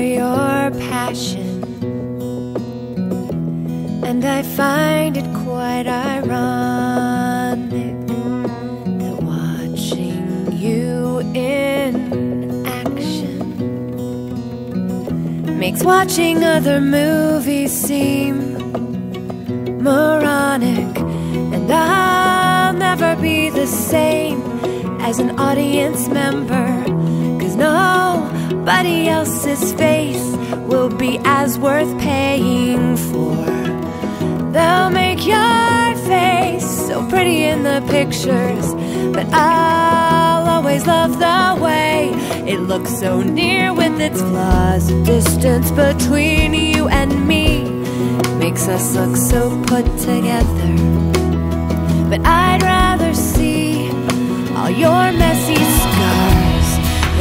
your passion. And I find it quite ironic that watching you in action makes watching other movies seem moronic. And I'll never be the same as an audience member. Nobody else's face will be as worth paying for. They'll make your face so pretty in the pictures, but I'll always love the way it looks so near with its flaws. Distance between you and me makes us look so put together. But I'd rather see all your messy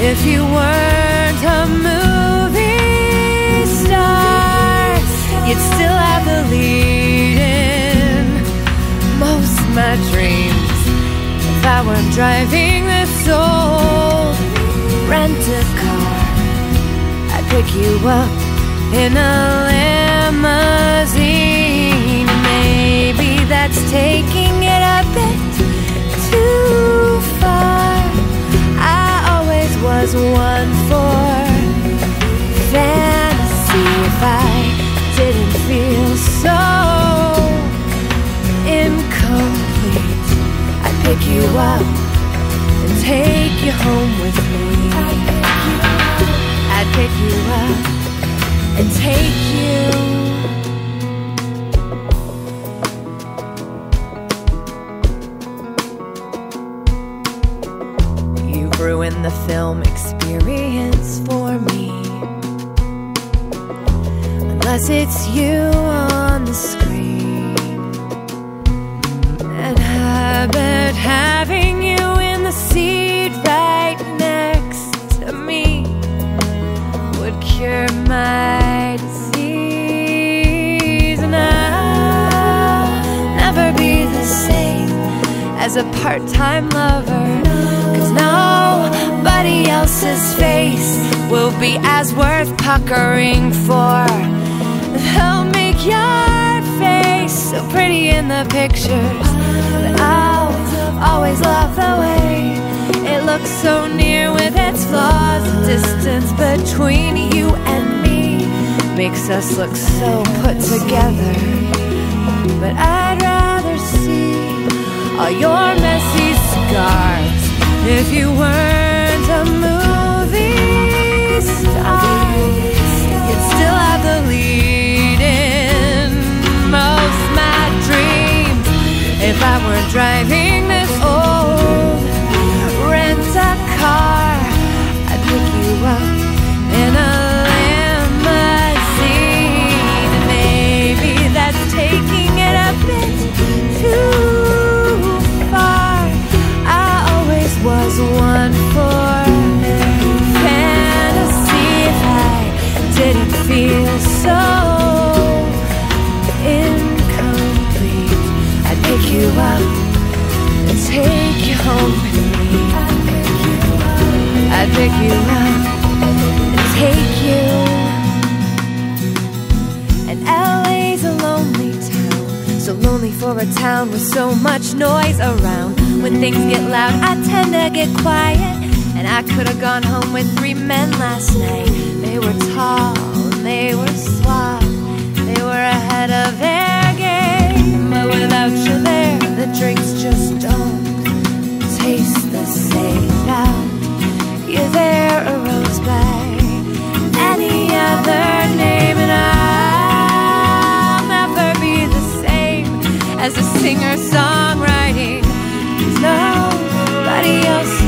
if you weren't a movie star. You'd still have the lead in most of my dreams. If I weren't driving this old rent a car, I'd pick you up in a limousine. Maybe that's taking it a bit was one for fantasy. If I didn't feel so incomplete, I'd pick you up and take you home with me. I'd pick you up and take you. Experience for me. Unless it's you on the screen. And habit having you in the seat right next to me would cure my disease. And I'll never be the same as a part time lover. Cause nobody else's face will be as worth puckering for. They'll make your face so pretty in the pictures. But I'll always love the way it looks so near with its flaws. The distance between you and me makes us look so put together. But I'd rather see all your messy scars if you weren't if I weren't driving this old car. I'd pick you up in a limousine. Maybe that's taking it a bit too far. I always was one for didn't feel so incomplete, I'd pick you up and take you home with me. I'd pick you up and take you. And LA's a lonely town, so lonely for a town with so much noise around. When things get loud, I tend to get quiet. And I could have gone home with three men last night. They were tall, they were suave, they were ahead of their game. But without you there, the drinks just don't taste the same. Now you're there, a rose by any other name, and I'll never be the same as a singer songwriting. Nobody else.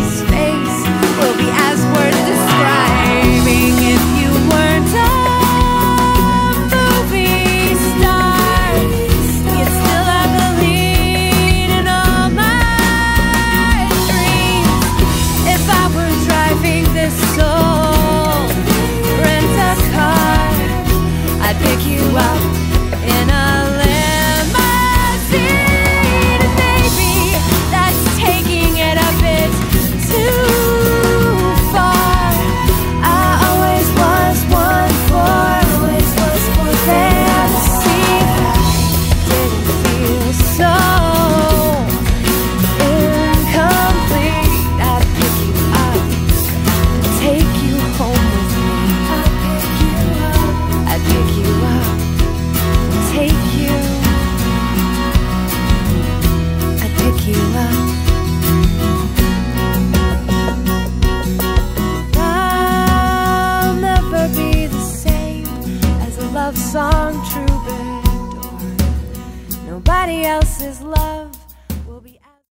is love.